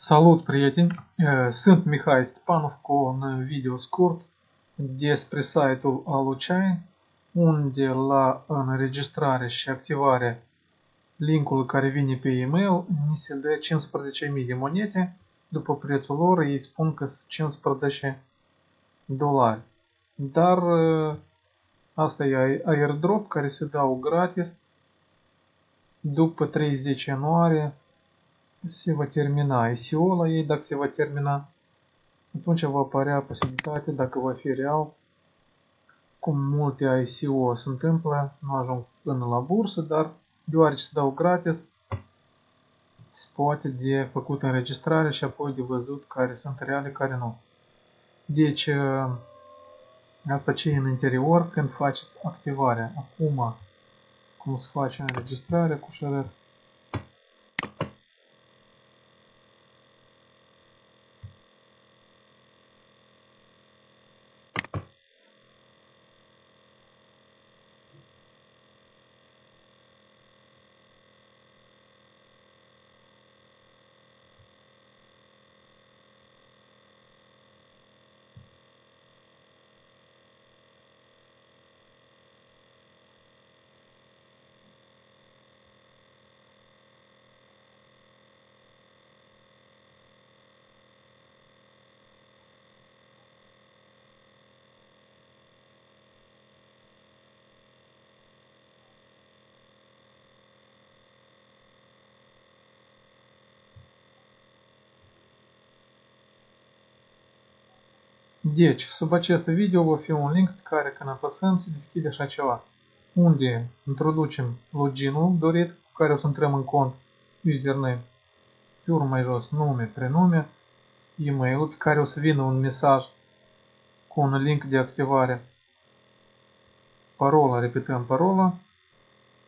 Salut, prieteni! Sunt Mihai Stepanov cu un video scurt despre site-ul Aluchai, unde la înregistrare și activare linkul care vine pe e-mail ni se dă 15.000 de monete, după prețul lor ei spun că sunt 15 dolari. Dar asta e airdrop care se dau gratis după 30 ianuarie se va termina ICO la ei, dacă se va termina, atunci va apărea posibilitatea, dacă va fi real, cum multe ICO se întâmplă, nu ajung până la bursă, dar deoarece se dau gratis, se poate de făcut înregistrare și apoi de văzut care sunt reale, care nu. Deci, asta ce e în interior când faceți activarea. Acum, cum se face înregistrarea cu șarăt. Deci, sub acest video va fi un link pe care când apăsăm se deschide așa ceva, unde introducem loginul dorit cu care o să intrăm în cont, username, pe urmă mai jos nume, prenume, e-mail pe care o să vină un mesaj cu un link de activare, parola, repetăm parola,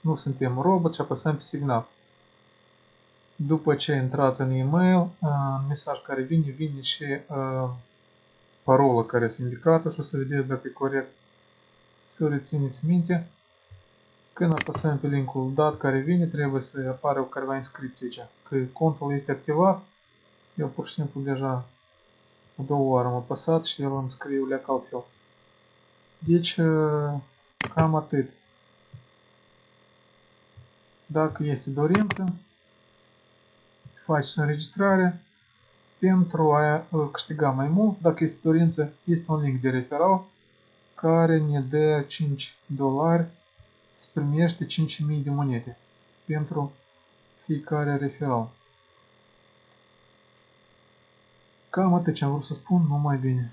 nu suntem robot și apăsăm pe semnal. După ce intrați în e-mail, în mesaj care vine, vine și uh, parola care este indicată și o să vedeți dacă e corect. Să rețineți minte. Când apăsăm pe linkul dat care vine, trebuie să apară o careva inscripție aici. Că contul este activat, eu pur și simplu deja a două ori am apăsat și el îmi scrie leac altfel. Deci, cam atât. Dacă este dorință, faceți înregistrare, pentru a câștiga mai mult, dacă este dorință, este un link de referal care ne dă 5 dolari, se primește 5.000 de monede pentru fiecare referal. Cam atât ce am vrut să spun, numai bine.